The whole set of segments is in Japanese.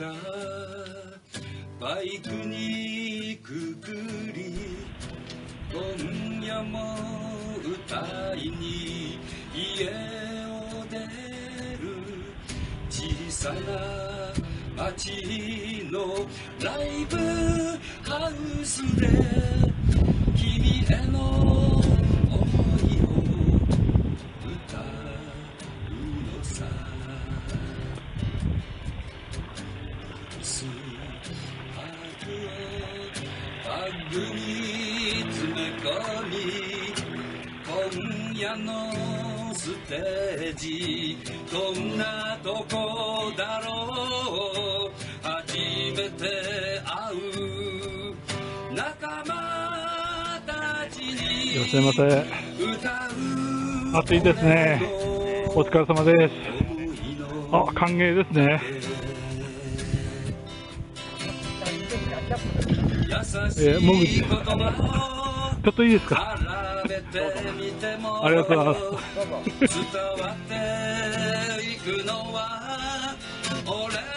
た。バイクにくくり今夜も歌いに家を出る。小さな街のライブハウスで。夜のステージどんなとこだろう初めて会う仲間たちにいらっしゃいませ。暑いですね。お疲れ様です。あ、歓迎ですね。えー、もぐち。ちょっといいですか？ありがとうございます。伝わっていくのは俺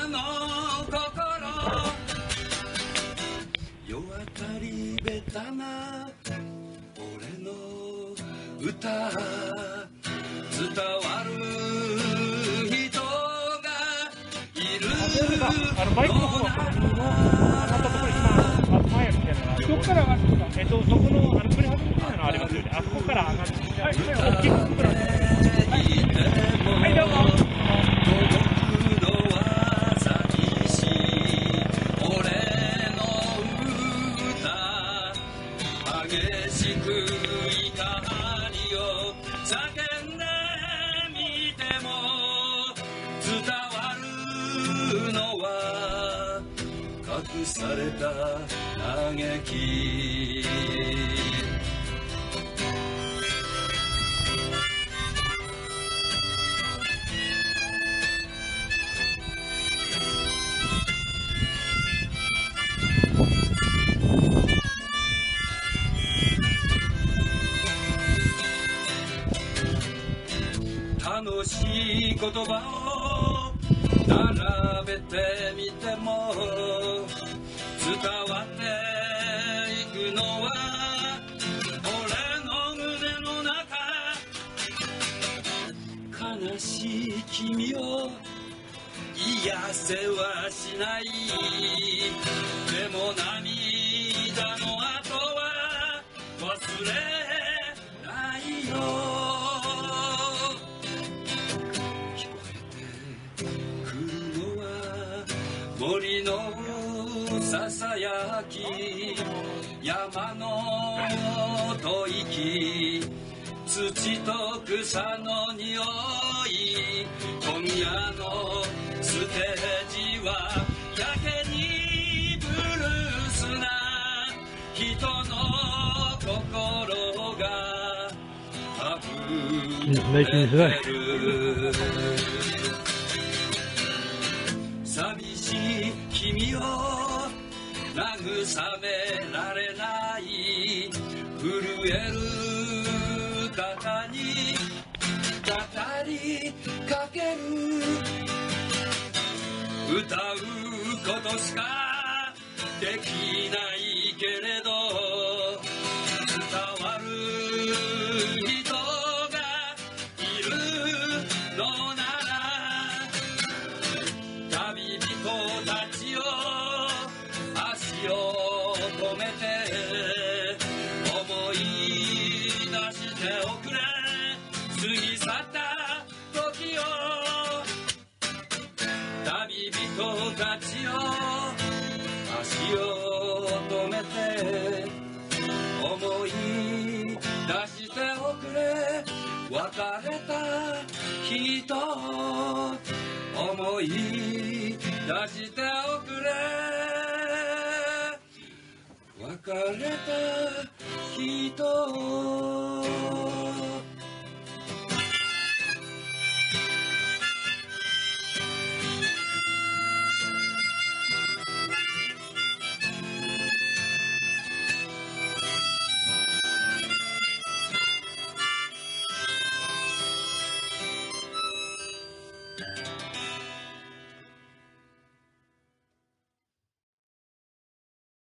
の心世渡りべたな俺の歌伝わる人がいるあのバイクの方は、あったところに今、前みたいなのがあるそこかえっと、そこの、の、ありますよね。あそこから上がって、はい、大きい。ところはい、どうも。届くのは寂しい。俺の歌激しく怒りを叫んでみても伝わるのは隠された嘆きしい言葉を並べてみても伝わっていくのは俺の胸の中。悲しい君を癒せはしない。でも涙ののささやき山の吐息土と草の匂い今夜のステージはやけにブルースな人の心が内心し慰められない震える肩に語りかける。歌うことしかできないけれど。を止めて思い出しておくれ過ぎ去った時を旅人たちを足を止めて思い出しておくれ別れた人を思い出しておくれ。別れた人を